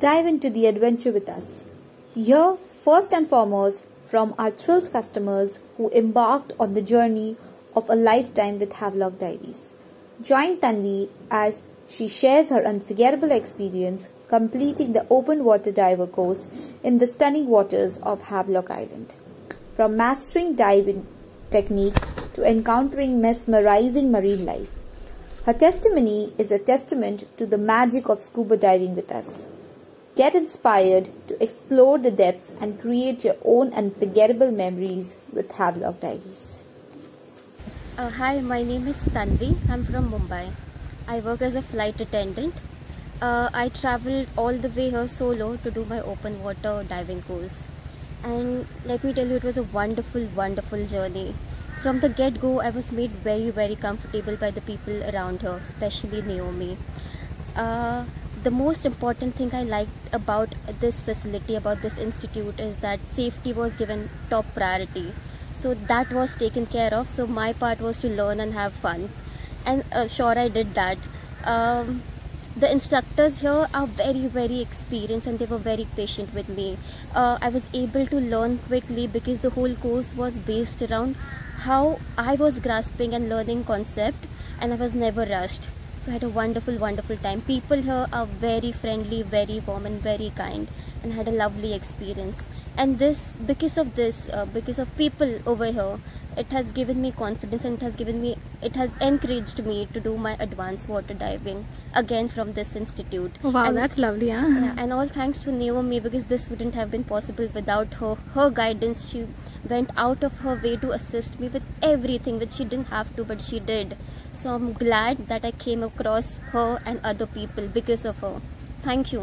Dive into the adventure with us. Hear first and foremost from our thrilled customers who embarked on the journey of a lifetime with Havelock Diaries. Join Tanvi as she shares her unforgettable experience completing the open water diver course in the stunning waters of Havelock Island. From mastering diving techniques to encountering mesmerizing marine life. Her testimony is a testament to the magic of scuba diving with us. Get inspired to explore the depths and create your own unforgettable memories with Havelock Diaries. Uh, hi, my name is Tanvi. I'm from Mumbai. I work as a flight attendant. Uh, I traveled all the way here solo to do my open water diving course. And let me tell you, it was a wonderful, wonderful journey. From the get go, I was made very, very comfortable by the people around her, especially Naomi. Uh, the most important thing I liked about this facility, about this institute, is that safety was given top priority. So that was taken care of. So my part was to learn and have fun and uh, sure I did that. Um, the instructors here are very very experienced and they were very patient with me uh, i was able to learn quickly because the whole course was based around how i was grasping and learning concept and i was never rushed so i had a wonderful wonderful time. People here are very friendly very warm and very kind and had a lovely experience. And this because of this uh, because of people over here it has given me confidence and it has given me it has encouraged me to do my advanced water diving again from this institute. Oh, wow and, that's lovely huh? yeah, and all thanks to Naomi because this wouldn't have been possible without her her guidance. She went out of her way to assist me with everything which she didn't have to but she did. So I'm glad that I came across her and other people because of her. Thank you